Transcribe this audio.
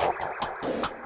you